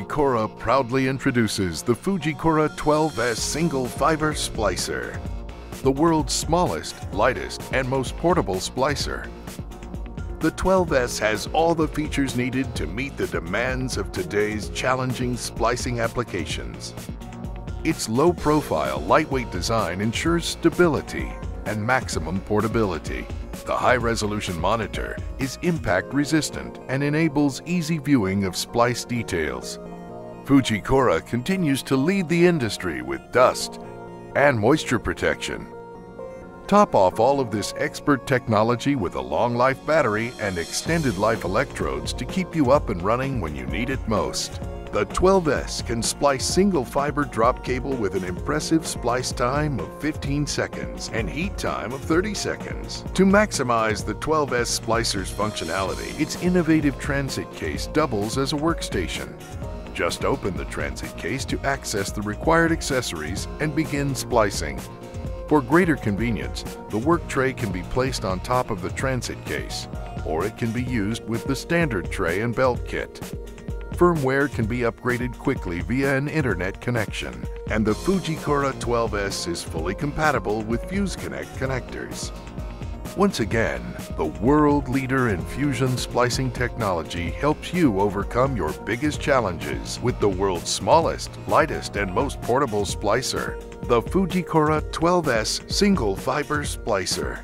Fujikura proudly introduces the Fujikura 12S Single Fiber Splicer, the world's smallest, lightest, and most portable splicer. The 12S has all the features needed to meet the demands of today's challenging splicing applications. Its low-profile, lightweight design ensures stability and maximum portability. The high-resolution monitor is impact-resistant and enables easy viewing of splice details. Fujikura continues to lead the industry with dust and moisture protection. Top off all of this expert technology with a long-life battery and extended life electrodes to keep you up and running when you need it most. The 12S can splice single fiber drop cable with an impressive splice time of 15 seconds and heat time of 30 seconds. To maximize the 12S splicer's functionality, its innovative transit case doubles as a workstation. Just open the transit case to access the required accessories and begin splicing. For greater convenience, the work tray can be placed on top of the transit case, or it can be used with the standard tray and belt kit firmware can be upgraded quickly via an internet connection, and the Fujikura 12S is fully compatible with FuseConnect connectors. Once again, the world leader in fusion splicing technology helps you overcome your biggest challenges with the world's smallest, lightest, and most portable splicer, the Fujikura 12S Single Fiber Splicer.